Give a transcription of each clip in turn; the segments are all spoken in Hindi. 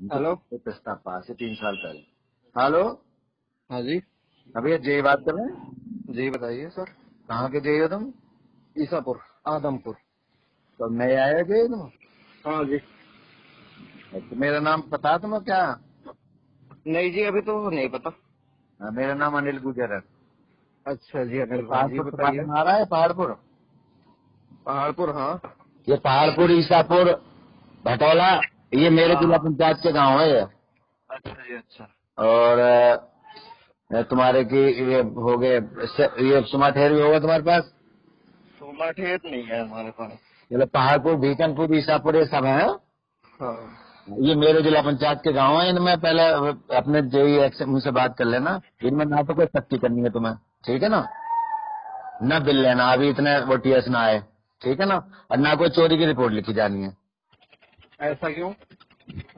हेलो? ये प्रस्ताव पास है तीन साल पहले। हेलो? हाँ जी। अभी जय बात कर रहे हैं? जी बताइए सर। कहाँ के जय हो तुम? ईसापुर आदमपुर। तो नए आए जय तुम हाँ जी। तो मेरा नाम पता तुम्हें क्या? नहीं जी अभी तो नहीं पता। हाँ, मेरा नाम अनिल गुजर है। अच्छा जी अनिल भाई से आ रहा है पहाड़पुर? पहाड़पुर हाँ। ये पहाड़पुर ईसापुर भटौला। ये मेरे हाँ। जिला पंचायत के गाँव है ये। अच्छा जी अच्छा। और तुम्हारे की ये हो गए ये सुमा ठेर भी होगा तुम्हारे पास? सोमा ठेठ नहीं है हमारे पास। लोग पहाड़पुर बीकनपुर ईसापुर ये सब है? हाँ। ये मेरे जिला पंचायत के गाँव है इनमें पहले अपने जेई एक्स मुझसे बात कर लेना। इनमें ना तो कोई सख्ती करनी है तुम्हें ठीक है ना? न बिल लेना अभी इतने वो टीएस ना आए ठीक है ना? और ना कोई चोरी की रिपोर्ट लिखी जानी है। ऐसा क्यों?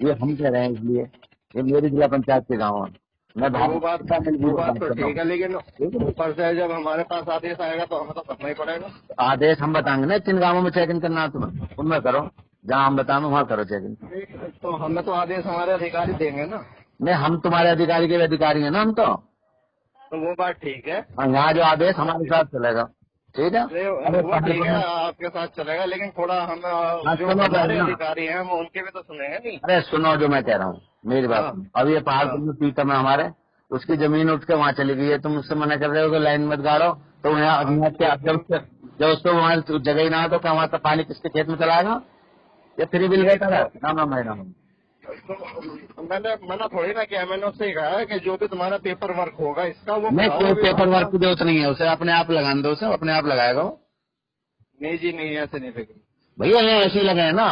ये हम कह रहे हैं इसलिए ये मेरे जिला पंचायत के गाँव है। मैं वो बात वो बात तो ठीक है लेकिन ऊपर से जब हमारे पास आदेश आएगा तो हमें तो करना ही पड़ेगा। आदेश हम बताएँगे ना किन गाँवों में चेक इन करना है तुम्हें? उनमें करो। जहाँ हम बताएँगे वहाँ करो चेक इन तो हमें तो आदेश हमारे अधिकारी देंगे ना। नहीं हम तुम्हारे अधिकारी के भी अधिकारी है ना हम तो। तो वो बात ठीक है यहाँ जो आदेश हमारे साथ चलेगा। ठीक है? है आपके साथ चलेगा लेकिन थोड़ा हम हाँ, जो सुनो हमारे अधिकारी हैं हम उनके भी तो सुनेंगे नहीं? अरे सुनो जो मैं कह रहा हूँ मेरी बात अब सुनो। अभी ये पहाड़पुर में पीतम है हमारे उसकी ज़मीन उठ के वहाँ चली गई है। तुम उससे मना कर रहे हो कि लाइन मत गाड़ो तो यहाँ यहाँ जब उसको वहाँ जगह ही ना हो तो क्या वहाँ पानी किसके खेत में चलाएगा ये फ्री बिल गए ना मैडम तो मैंने मना थोड़ी ना किया मैंने उससे कहा है कि जो भी तुम्हारा पेपर वर्क होगा इसका वो नहीं कोई पेपर वर्क की ज़रूरत नहीं है उसे अपने आप लगाने दो उसे अपने आप लगाएगा वो। नहीं जी नहीं ऐसे नहीं फ़िक्र भैया ये ऐसे ही लगे हैं ना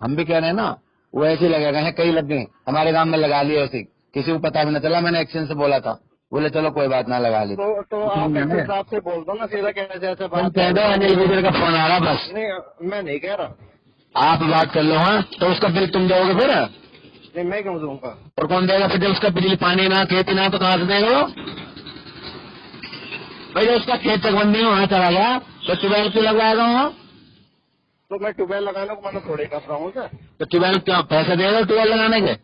हम भी कह रहे हैं ना वो ऐसे ही लगेगा है कई लग गए हमारे गाँव में लगा लिए ऐसे किसी को पता भी न चला मैंने एक्शन से बोला था बोले चलो कोई बात ना लगा ली। तो तो आप साहब से बोल दो ना सीधा कैसे ऐसे तुम बात कह दो अनिल गुजर का फ़ोन आ रहा बस। नहीं मैं नहीं कह रहा। आप बात कर लो हाँ तो उसका बिल तुम दोगे फिर? नहीं मैं क्यों दूँगा? और कौन देगा फिर जब उसका बिजली पानी ना खेती ना तो कहाँ से देगा भाई जब उसका खेत चकबंदी में वहाँ चला गया तो ट्यूबवेल क्यों लगवाएगा वहाँ तो मैं ट्यूबवेल लगाने को मना थोड़ी कर रहा हूँ सर तो ट्यूबवेल क्या पैसे देगा ट्यूबवेल लगाने के?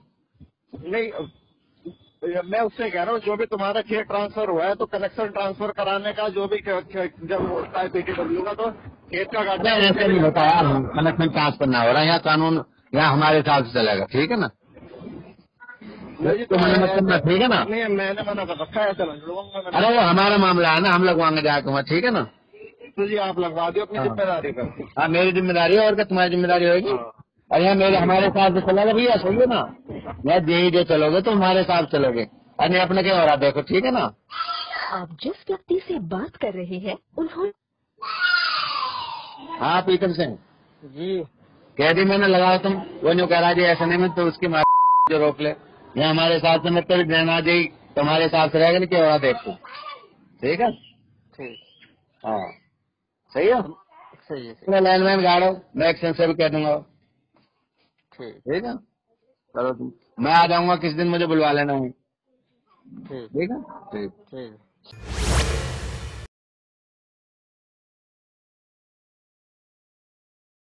नहीं मैं उससे कह रहा हूँ जो भी तुम्हारा खेत ट्रांसफ़र हुआ है तो कनेक्शन ट्रांसफ़र कराने का जो भी जब होता है पीटीडब्ल्यू का तो खेत का ऐसे नहीं होता यार कनेक्शन ट्रांसफ़र ना हो रहा है यहाँ कानून यहाँ हमारे हिसाब से चलेगा ठीक है ना? तो मैंने मत करना, ठीक है ना? नहीं मैंने मना कर रखा है ऐसा लगवाऊँगा अरे वो हमारा मामला है ना हम लगवाएँगे जाके वहाँ ठीक है ना? तो जी आप लगवा दियो अपनी हाँ। ज़िम्मेदारी पर। हाँ मेरी ज़िम्मेदारी है और क्या तुम्हारी ज़िम्मेदारी होगी? हाँ। और यहाँ मेरे हमारे साथ से चलोगे भैया सही है ना? यहाँ जे जो चलोगे तो हमारे साथ चलोगे। अरे अपने क्या हो रहा देखो ठीक है ना? आप जिस व्यक्ति से बात कर रहे हैं उन्होंने हाँ प्रीतम सिंह। जी। कह दी मैंने लगाओ तुम। वो जो कह रहा जी ऐसा नहीं मैं तो उसकी मार जो रोक ले। यहाँ हमारे साथ से मतलब रहना जी तुम्हारे साथ से रहेगा नहीं क्या देखो। ठीक है? ठीक। हाँ। सही है? सही है मैं लाइन मैन गाड़ो मैं एक्शन से भी कह दूँगा। ठीक। ठीक है? चलो तुम मैं आ जाऊँगा किस दिन मुझे बुलवा लेना ठीक। ठीक है? ठीक। ठीक।